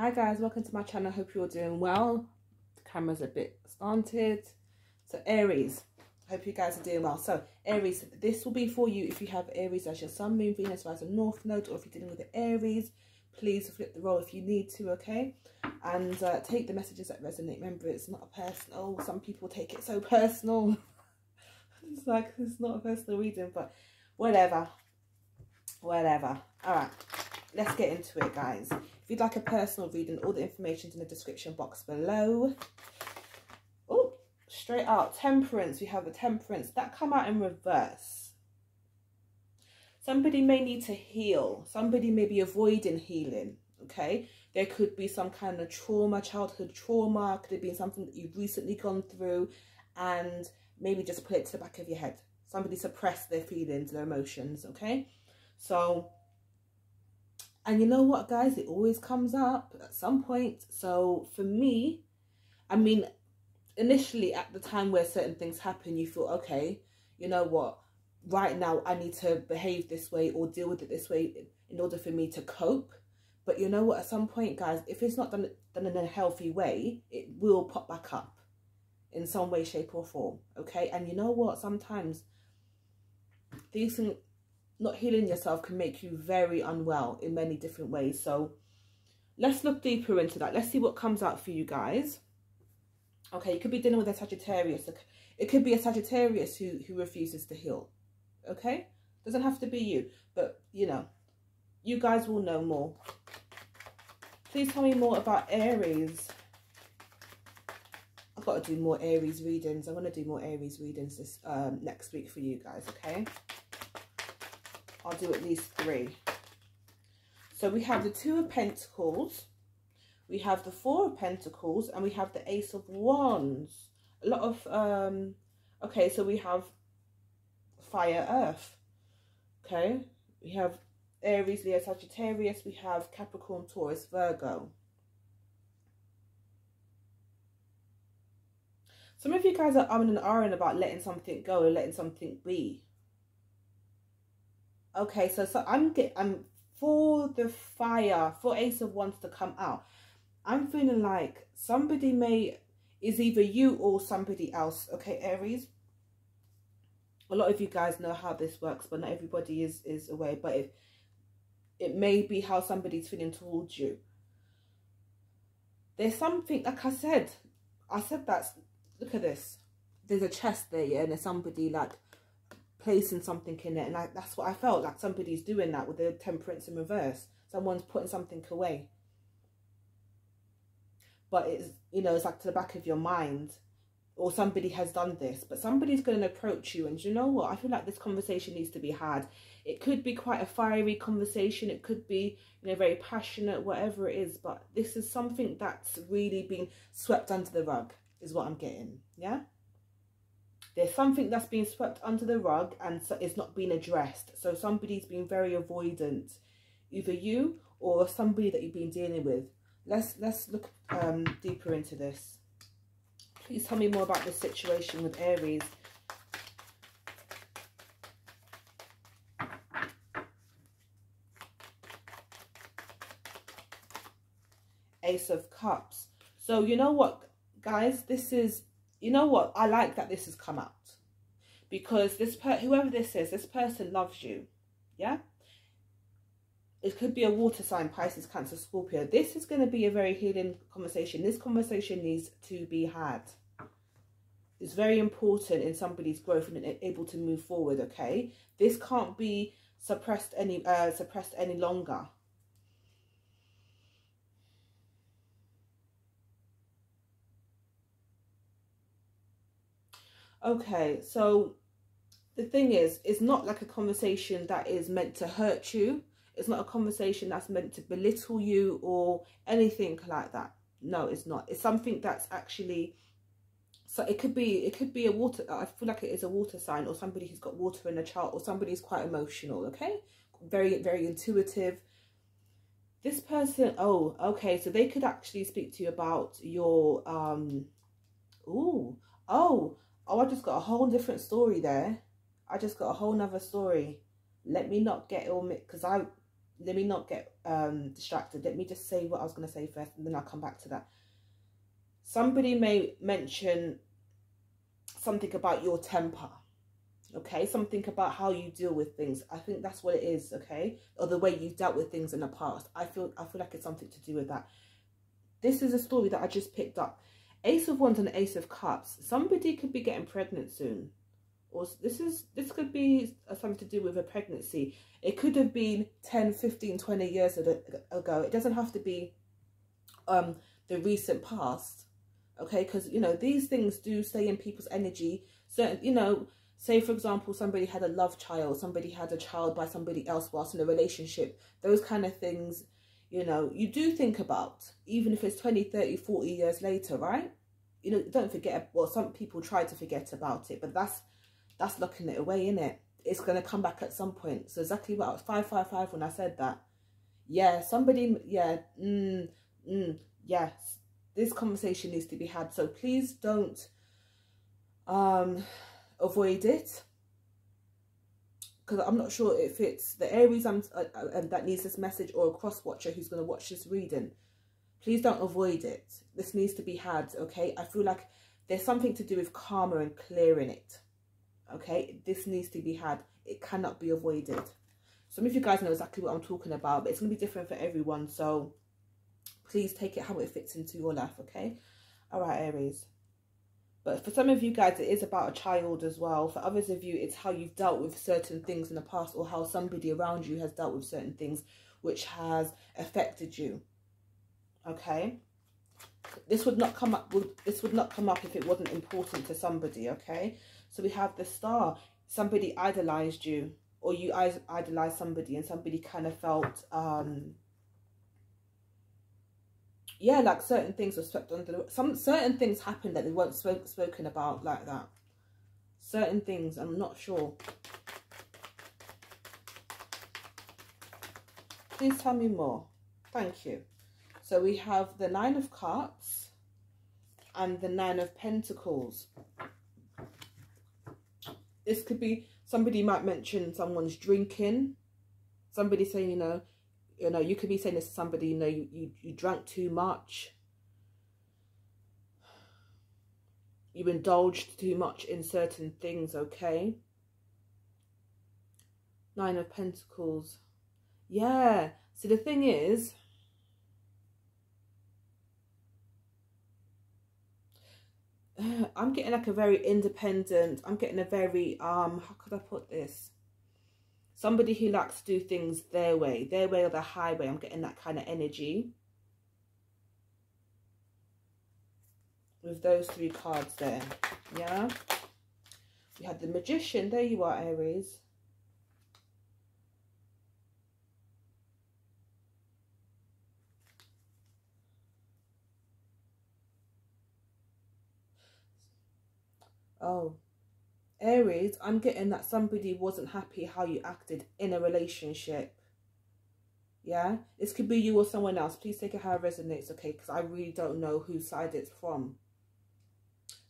Hi guys, welcome to my channel. Hope you're doing well. The camera's a bit slanted. So Aries, hope you guys are doing well. So Aries, this will be for you if you have Aries as your Sun, Moon, Venus, Rising, North Node, or if you're dealing with the Aries, please flip the role if you need to, okay? And uh, take the messages that resonate. Remember, it's not a personal. Some people take it so personal. it's like it's not a personal reading, but whatever, whatever. All right, let's get into it, guys. If you'd like a personal reading, all the information's in the description box below. Oh, straight out. Temperance. We have the temperance. That come out in reverse. Somebody may need to heal. Somebody may be avoiding healing. Okay. There could be some kind of trauma, childhood trauma. Could have been something that you've recently gone through. And maybe just put it to the back of your head. Somebody suppressed their feelings, their emotions. Okay. So and you know what, guys? It always comes up at some point. So for me, I mean, initially at the time where certain things happen, you feel, okay, you know what? Right now, I need to behave this way or deal with it this way in order for me to cope. But you know what? At some point, guys, if it's not done, done in a healthy way, it will pop back up in some way, shape or form. Okay. And you know what? Sometimes these things not healing yourself can make you very unwell in many different ways. So let's look deeper into that. Let's see what comes out for you guys. Okay, you could be dealing with a Sagittarius. It could be a Sagittarius who, who refuses to heal. Okay? Doesn't have to be you. But, you know, you guys will know more. Please tell me more about Aries. I've got to do more Aries readings. I'm going to do more Aries readings this um, next week for you guys, okay? I'll do at least three. So we have the Two of Pentacles, we have the Four of Pentacles, and we have the Ace of Wands. A lot of, um, okay, so we have Fire, Earth. Okay, we have Aries, Leo, Sagittarius, we have Capricorn, Taurus, Virgo. Some of you guys are umming and ahhing about letting something go or letting something be. Okay, so so I'm get I'm for the fire for Ace of Wands to come out. I'm feeling like somebody may is either you or somebody else. Okay, Aries. A lot of you guys know how this works, but not everybody is is aware. But it it may be how somebody's feeling towards you. There's something like I said. I said that. Look at this. There's a chest there, yeah, and there's somebody like placing something in it. And I, that's what I felt like somebody's doing that with the temperance in reverse. Someone's putting something away. But it's, you know, it's like to the back of your mind or somebody has done this, but somebody's going to approach you. And you know what? I feel like this conversation needs to be had. It could be quite a fiery conversation. It could be, you know, very passionate, whatever it is. But this is something that's really been swept under the rug is what I'm getting. Yeah. There's something that's being swept under the rug and so it's not being addressed. So somebody's been very avoidant, either you or somebody that you've been dealing with. Let's let's look um, deeper into this. Please tell me more about this situation with Aries. Ace of Cups. So you know what, guys? This is you know what? I like that this has come out because this per whoever this is, this person loves you. Yeah. It could be a water sign, Pisces, Cancer, Scorpio. This is going to be a very healing conversation. This conversation needs to be had. It's very important in somebody's growth and able to move forward. Okay, this can't be suppressed any uh, suppressed any longer. Okay, so the thing is, it's not like a conversation that is meant to hurt you. It's not a conversation that's meant to belittle you or anything like that. No, it's not. It's something that's actually so it could be it could be a water I feel like it is a water sign or somebody who's got water in a chart or somebody who's quite emotional, okay? Very very intuitive. This person, oh, okay, so they could actually speak to you about your um oh, oh, Oh, I just got a whole different story there. I just got a whole nother story. Let me not get all because I, let me not get um distracted. Let me just say what I was going to say first, and then I'll come back to that. Somebody may mention something about your temper okay something about how you deal with things i think that's what it is okay or the way you've dealt with things in the past i feel i feel like it's something to do with that this is a story that i just picked up ace of wands and ace of cups. Somebody could be getting pregnant soon. Or this is this could be something to do with a pregnancy. It could have been 10 15 20 years ago. It doesn't have to be um the recent past okay? Because you know these things do stay in people's energy. Certain you know say for example somebody had a love child somebody had a child by somebody else whilst in a relationship. Those kind of things you know you do think about even if it's 20 30 40 years later right? You know don't forget well some people try to forget about it but that's that's looking it away in it it's going to come back at some point. So exactly what i was 555 when i said that. Yeah somebody yeah mm, mm, yes this conversation needs to be had. So please don't um avoid it because I'm not sure if it's the Aries I'm, uh, uh, that needs this message or a cross watcher who's going to watch this reading. Please don't avoid it. This needs to be had, okay? I feel like there's something to do with karma and clearing it, okay? This needs to be had. It cannot be avoided. Some of you guys know exactly what I'm talking about, but it's going to be different for everyone. So please take it how it fits into your life, okay? All right, Aries. But for some of you guys, it is about a child as well. For others of you, it's how you've dealt with certain things in the past or how somebody around you has dealt with certain things which has affected you. Okay? This would not come up this would not come up if it wasn't important to somebody, okay? So we have the star. Somebody idolized you or you idolized somebody and somebody kind of felt um yeah, like certain things were swept under the some certain things happened that they weren't spoke, spoken about like that. Certain things, I'm not sure. Please tell me more. Thank you. So we have the Nine of Cups and the Nine of Pentacles. This could be, somebody might mention someone's drinking. Somebody saying, you know, you know, you could be saying this to somebody, you know, you, you, you drank too much. You indulged too much in certain things, okay? Nine of Pentacles. Yeah. See, the thing is, I'm getting like a very independent, I'm getting a very, um, how could I put this? Somebody who likes to do things their way, their way or the highway. I'm getting that kind of energy. With those three cards there. Yeah. We had the Magician. There you are, Aries. Oh, Aries, I'm getting that somebody wasn't happy how you acted in a relationship. Yeah, this could be you or someone else. Please take it how it resonates, okay? Because I really don't know whose side it's from.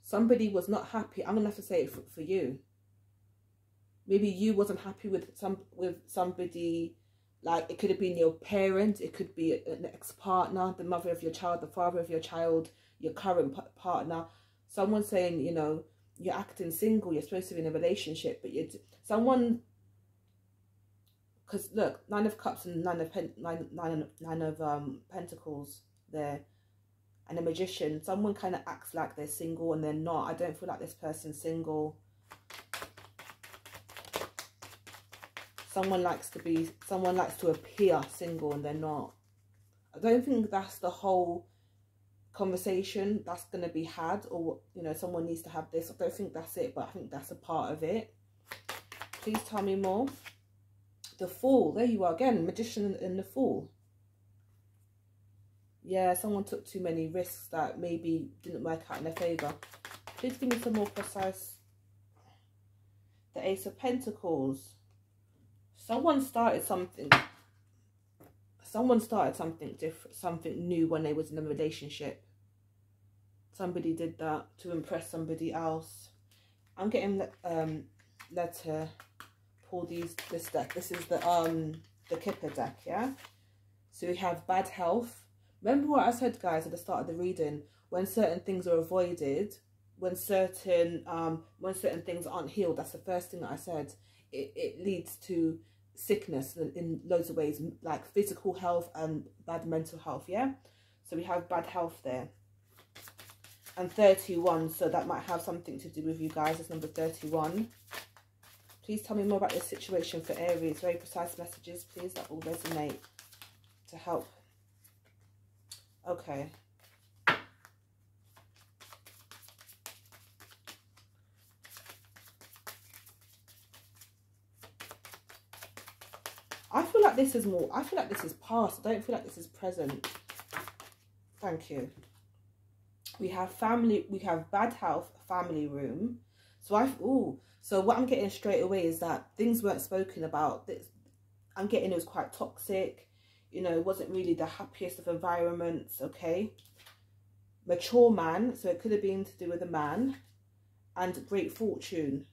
Somebody was not happy. I'm gonna have to say it for, for you. Maybe you wasn't happy with some with somebody. Like it could have been your parent. It could be an ex partner, the mother of your child, the father of your child, your current partner. Someone saying, you know, you're acting single, you're supposed to be in a relationship, but you're someone. Because look, nine of cups and nine of pen, nine, nine, nine of um pentacles there, and a magician. Someone kind of acts like they're single and they're not. I don't feel like this person's single. Someone likes to be. Someone likes to appear single and they're not. I don't think that's the whole conversation that's going to be had or you know someone needs to have this. I don't think that's it but i think that's a part of it. Please tell me more. The fool there you are again magician in the fool yeah someone took too many risks that maybe didn't work out in their favor please give me some more precise. The ace of pentacles. Someone started something. Someone started something different something new when they was in a relationship somebody did that to impress somebody else. I'm getting um led to pull these this deck. This is the um the Kipper deck, yeah? So we have bad health. Remember what I said, guys, at the start of the reading? When certain things are avoided, when certain um when certain things aren't healed, that's the first thing that I said. It, it leads to sickness in loads of ways, like physical health and bad mental health, yeah? So we have bad health there. And 31, so that might have something to do with you guys. It's number 31. Please tell me more about this situation for Aries. Very precise messages, please. That will resonate to help. Okay. I feel like this is more, I feel like this is past. I don't feel like this is present. Thank you. We have family, we have bad health, family room. So I, oh, so what I'm getting straight away is that things weren't spoken about. This, I'm getting it was quite toxic. You know, it wasn't really the happiest of environments, okay? Mature man, so it could have been to do with a man. And great fortune.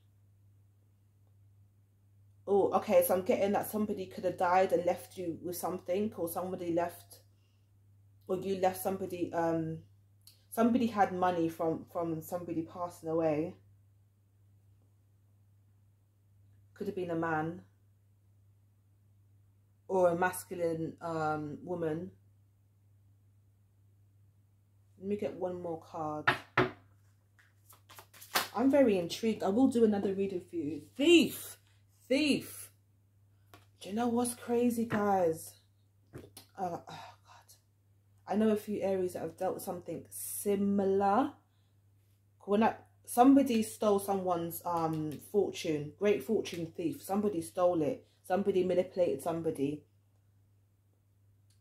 Oh, okay, so I'm getting that somebody could have died and left you with something. Or somebody left, or you left somebody, um, somebody had money from, from somebody passing away could have been a man or a masculine um, woman. Let me get one more card. I'm very intrigued. I will do another reading for you. Thief! Thief! Do you know what's crazy, guys? Uh. I know a few Aries that have dealt with something similar. When I, somebody stole someone's um fortune great fortune thief. Somebody stole it. Somebody manipulated somebody.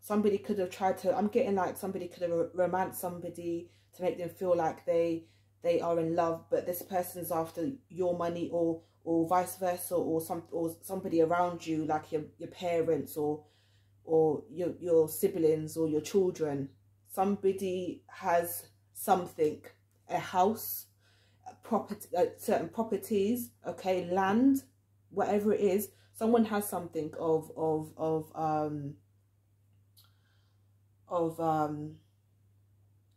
Somebody could have tried to i'm getting like somebody could have romanced somebody to make them feel like they they are in love but this person's after your money or or vice versa or some or somebody around you like your your parents or or your your siblings or your children somebody has something a house property, uh, certain properties, okay, land, whatever it is, someone has something of of of um of um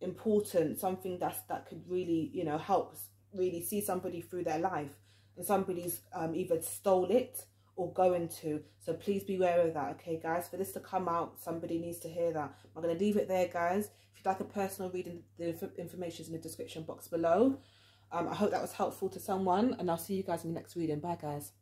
important, something that's that could really you know help really see somebody through their life, and somebody's um either stole it or going to. So please be aware of that, okay, guys? For this to come out, somebody needs to hear that. I'm going to leave it there, guys. If you'd like a personal reading, the information is in the description box below. Um, I hope that was helpful to someone and I'll see you guys in the next reading. Bye guys.